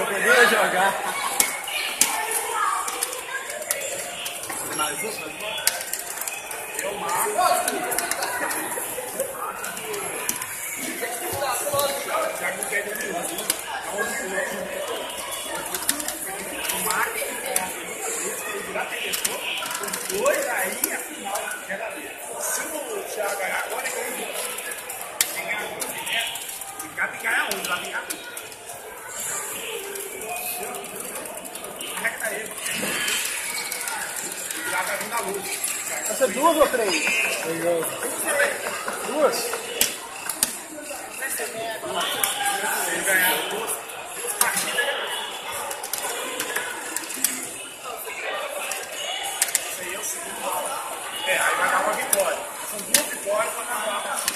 Aprendeu a jogar. Finalizou, finalizou. Eu marco. Dois aí, a final era dele. Se o Thiago o agora, é ganhou. Tem que o duas, o que ganhar. Tem que ganhar 11, vai o tudo. Vai ser é duas ou três? Duas? Duas é aí vai dar uma vitória. São duas vitórias para acabar.